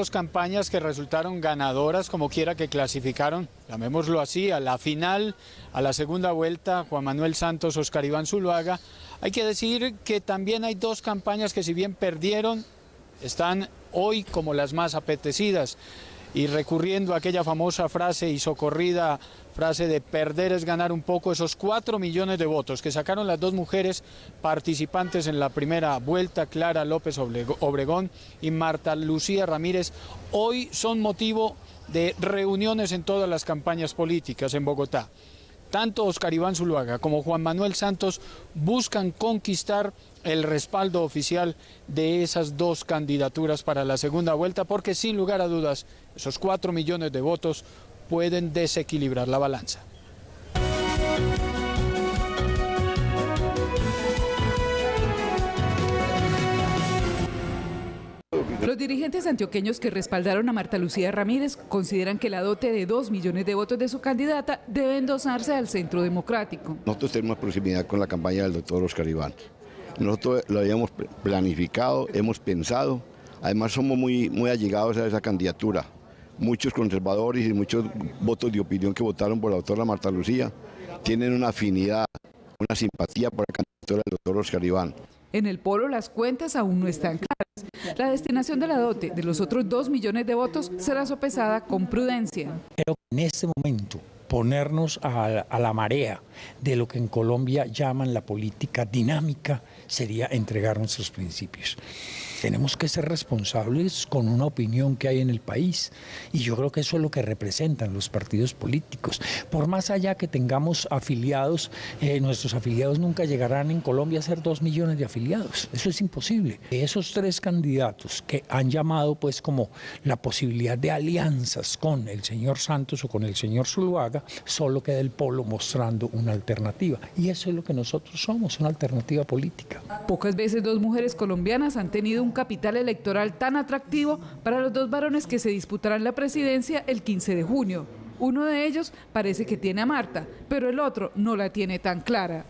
dos campañas que resultaron ganadoras, como quiera que clasificaron, llamémoslo así, a la final, a la segunda vuelta, Juan Manuel Santos, Oscar Iván Zuluaga. Hay que decir que también hay dos campañas que si bien perdieron, están hoy como las más apetecidas y recurriendo a aquella famosa frase y socorrida frase de perder es ganar un poco, esos cuatro millones de votos que sacaron las dos mujeres participantes en la primera vuelta, Clara López Obregón y Marta Lucía Ramírez, hoy son motivo de reuniones en todas las campañas políticas en Bogotá. Tanto Oscar Iván Zuluaga como Juan Manuel Santos buscan conquistar el respaldo oficial de esas dos candidaturas para la segunda vuelta, porque sin lugar a dudas esos cuatro millones de votos pueden desequilibrar la balanza. Los dirigentes antioqueños que respaldaron a Marta Lucía Ramírez consideran que la dote de dos millones de votos de su candidata debe endosarse al centro democrático. Nosotros tenemos proximidad con la campaña del doctor Oscar Iván. Nosotros lo habíamos planificado, hemos pensado, además somos muy, muy allegados a esa candidatura. Muchos conservadores y muchos votos de opinión que votaron por la doctora Marta Lucía tienen una afinidad, una simpatía por la candidatura del doctor Oscar Iván. En el polo las cuentas aún no están claras. La destinación de la dote de los otros dos millones de votos será sopesada con prudencia. Que en este momento ponernos a, a, la marea de lo que en Colombia llaman la política dinámica sería entregar nuestros principios. Tenemos que ser responsables con una opinión que hay en el país y yo creo que eso es lo que representan los partidos políticos. Por más allá que tengamos afiliados, eh, nuestros afiliados nunca llegarán en Colombia a ser dos millones de afiliados. Eso es imposible. Esos tres candidatos que han llamado pues como la posibilidad de alianzas con el señor Santos o con el señor Zuluaga, solo queda el polo mostrando una alternativa. Y eso es lo que nosotros somos, una alternativa política. Pocas veces dos mujeres colombianas han tenido un capital electoral tan atractivo para los dos varones que se disputarán la presidencia el 15 de junio. Uno de ellos parece que tiene a Marta, pero el otro no la tiene tan clara.